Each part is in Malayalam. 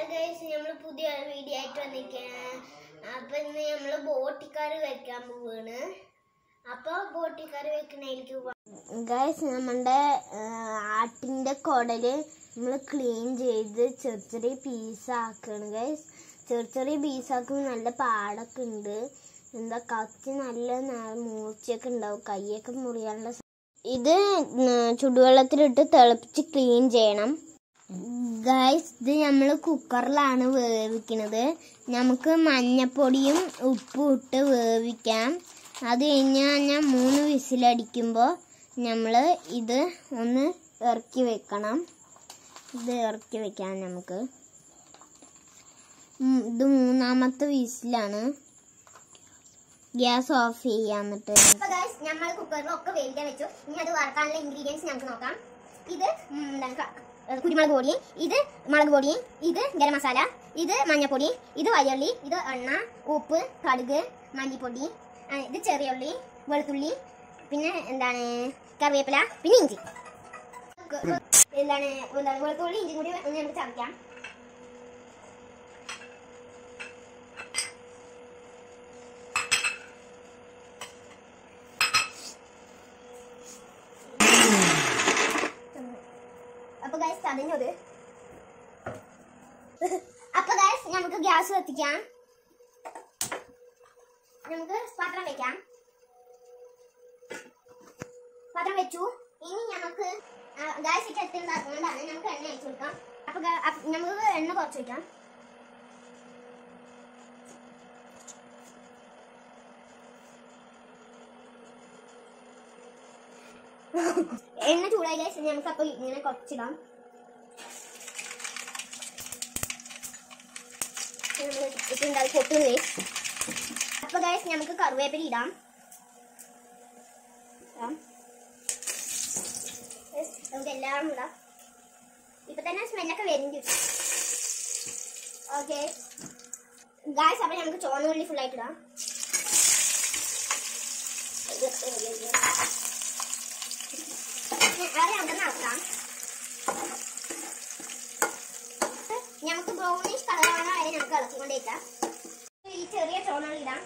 ഹായ് ഗൈസ് നമ്മൾ പുതിയ വീഡിയോ ആയിട്ട് വന്നിരിക്കുകയാണ്. അപ്പൊ ഇന്ന് നമ്മൾ ബോട്ടിക്കാർ വെക്കാൻ പോവാണ്. അപ്പൊ ബോട്ടിക്കാർ വെക്കണേലേക്ക് ഗൈസ് നമ്മുടെ ആട്ടിന്റെ കുടൽ നമ്മൾ ക്ലീൻ ചെയ്ത് ചെറിയ ചെറിയ പീസ് ആക്കാണ് ഗൈസ് ചെറിയ ചെറിയ പീസ് ആക്കുമ്പോൾ നല്ല പാടൊക്കെ ഉണ്ട്. എന്താ കത്തി നല്ല മൂർച്ചയൊക്കെ ഉണ്ടാവും. കൈയൊക്കെ മുറിയാനുള്ള ഇത് ചുടുവെള്ളത്തിലിട്ട് തിളപ്പിച്ച് ക്ലീൻ ചെയ്യണം. ഗൈസ് ഇത് നമ്മൾ കുക്കറിലാണ് വേവിക്കുന്നത് നമുക്ക് മഞ്ഞപ്പൊടിയും ഉപ്പും ഇട്ട് വേവിക്കാം. അത് കഴിഞ്ഞ് ഞാൻ മൂന്ന് വിസിലടിക്കുമ്പോൾ നമ്മൾ ഇത് ഒന്ന് ഇറക്കി വെക്കണം. ഇത് ഇറക്കി വെക്കാം നമുക്ക്. ഇത് മൂന്നാമത്തെ വിസിലാണ്. ഗ്യാസ് ഓഫ് ചെയ്യാൻ നമ്മൾ കുക്കറിൽ ഒക്കെ വേവിക്കാൻ വെച്ചു. ഇനി അത് വറക്കാനുള്ള ഇൻഗ്രീഡിയൻസ് നമുക്ക് നോക്കാം. ഇത് കുരുമുളക് പൊടി ഇത് മുളക് പൊടി ഇത് ഗരം മസാല ഇത് മഞ്ഞപ്പൊടി ഇത് വയള്ളി ഇത് എണ്ണ ഉപ്പ് കടുക് മല്ലിപ്പൊടി ഇത് ചെറിയ ഉള്ളി വെളുത്തുള്ളി പിന്നെ എന്താണ് കറിവേപ്പില പിന്നെ ഇഞ്ചി. എന്താണ് വെളുത്തുള്ളി ഇഞ്ചി കൂടി നമുക്ക് ചതയ്ക്കാം ഗൈസ് തടഞ്ഞത് അപ്പൊ ഗൈസ് നമുക്ക് ഗ്യാസ് കത്തിക്കാം. നമുക്ക് പാത്രം വെക്കാം. പാത്രം വെച്ചു. ഇനി നമുക്ക് ഗ്യാസ് ഇട്ടെത്തുന്നതുകൊണ്ടാണ് നമുക്ക് എണ്ണ അയച്ചു കൊടുക്കാം. അപ്പൊ നമുക്ക് എണ്ണ കുറച്ച് വെക്കാം. എണ്ണ ചൂടായി ഗൈസ് നമുക്ക് അപ്പൊ ഇങ്ങനെ കുറച്ചിടാം. ഇട്ടുണ്ടാവും പൊട്ടുന്നേ അപ്പൊ ഗൈസ് നമുക്ക് കറിവേപ്പില ഇടാം. നമുക്ക് എല്ലാം ഇടാം. ഇപ്പൊ തന്നെ സ്മെല്ലൊക്കെ വരുന്നുണ്ട് ഓക്കെ ഗായ്സ് അപ്പൊ നമുക്ക് ചോന്നുള്ളി ഫുൾ ആയിട്ട് ഇടാം. അത് നമുക്ക് നടക്കാം. നമുക്ക് ബ്രൗണിഷ് കളറാണ് ഇളക്കിക്കൊണ്ടേക്കാം ഈ ചെറിയ ചോണുള്ളി ഇടാം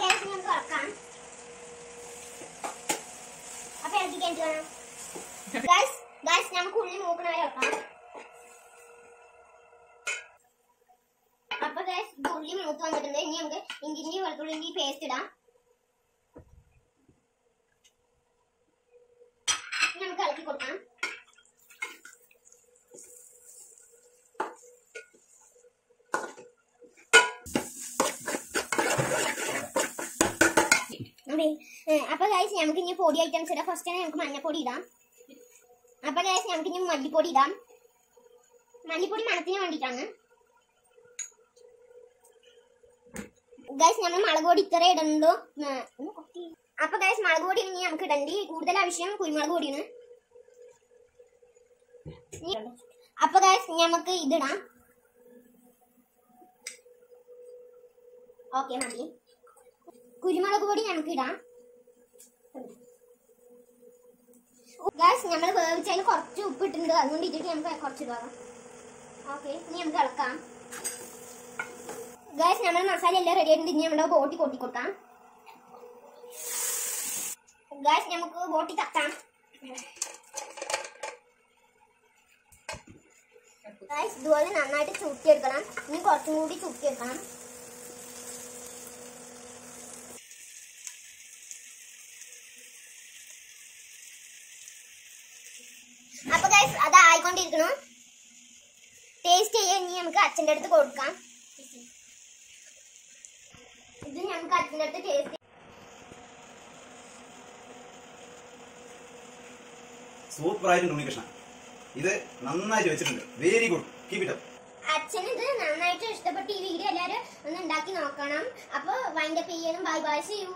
ഗ്യാസ് നമുക്ക് ഇറക്കാം അപ്പൊ ഇറക്കി കഴിഞ്ഞിട്ട് വേണം. ഗൈസ് നമുക്ക് ഉള്ളി മൂക്കണ വരെ ഇറക്കാം അപ്പൊ ഗൈസ് ഉള്ളി മൂത്ത് വന്നിട്ടുണ്ട്. ഇനി നമുക്ക് ഇഞ്ചിഞ്ചി വെളുത്തുള്ളി പേസ്റ്റ് ഇടാം. നമുക്ക് ഇളക്കി കൊടുക്കാം അപ്പൊ ഗൈസ് നമുക്ക് ഇനി പൊടി ഐറ്റംസ് ഇടാം. ഫസ്റ്റ് നമുക്ക് മഞ്ഞപ്പൊടി ഇടാം. അപ്പൊ ഗൈസ് നമുക്ക് ഇനി മല്ലിപ്പൊടി ഇടാം. മല്ലിപ്പൊടി മണത്തിന് വേണ്ടിയിട്ടാണ്. ഗൈസ് നമ്മൾ മുളക് പൊടി ഇത്ര കൊത്തി. അപ്പൊ ഗൈസ് മുളക് പൊടി ഇനി നമുക്ക് ഇടണ്ടി കൂടുതൽ ആവശ്യം കുരുമുളക് പൊടിയാണ്. അപ്പൊ ഗൈസ് നമുക്ക് ഇതിടാം. ഓക്കെ മതി. കുരുമുളക് പൊടി നമുക്ക് ഇടാം ഗാസ് നമ്മൾ വേവിച്ചതിൽ കുറച്ച് ഉപ്പ് ഇട്ടിട്ടുണ്ട് അതുകൊണ്ട് ഇതിട്ട് നമുക്ക് കുറച്ച് ഇടാം ഓക്കെ ഇനി നമുക്ക് ഇളക്കാം ഗാസ് നമ്മൾ മസാല എല്ലാം റെഡി ആയിട്ടുണ്ട്. ഇനി നമ്മുടെ ബോട്ടി കൊട്ടി കൊടുക്കാം. ഗാസ് നമുക്ക് ബോട്ടി തട്ടാം. ഇതുപോലെ നന്നായിട്ട് ചുട്ടിയെടുക്കണം. ഇനി കുറച്ചും കൂടി ചുട്ടിയെടുക്കണം അപ്പൊ ഗൈസ് അത് ആയിക്കൊണ്ടിരിക്കണു ടേസ്റ്റ് ചെയ്യാൻ ഇനി നമുക്ക് അച്ഛന്റെ അടുത്ത് കൊടുക്കാം. ഇത് ഞങ്ങൾക്ക് അച്ഛന്റെ അടുത്ത് ടേസ്റ്റ് സൂപ്പർ ആയിട്ടുണ്ട് ഉണ്ണികൃഷ്ണൻ ഇത് നന്നായിട്ട് വെച്ചിട്ടുണ്ട്. വെരി ഗുഡ് കീപ് ഇറ്റ് അച്ഛന് ഇത് നന്നായിട്ട് ഇഷ്ടപ്പെട്ട് ഈ വീഡിയോ എല്ലാവരും ഒന്ന് ഉണ്ടാക്കി നോക്കണം. അപ്പൊ വൈൻഡപ്പ് ചെയ്യണം. ബൈ ബൈ ചെയ്യൂ